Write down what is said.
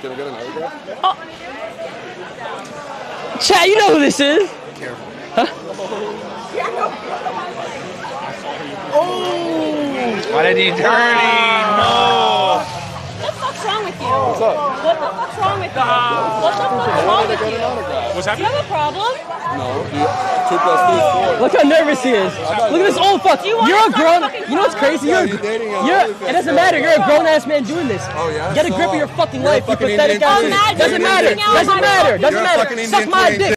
Can I get an autograph? Chat, you know who this is. Careful. Oh. Why did he dirty? Ah. No. What the fuck's wrong with you? What's up? What the fuck's wrong with you? What the fuck's wrong with you? an autograph. What's Do you have a problem? No. You- Two plus two is four. Look how nervous he is. Look at this old fuck. You you're a grown. You know what's crazy? You're. he's dating a You're. It doesn't matter. You're a grown ass man doing this. Oh, yeah? Get a grip of your uh, fucking life. You pathetic Indian ass. Doesn't You're an matter. Doesn't matter. Doesn't matter. fucking Suck my dick.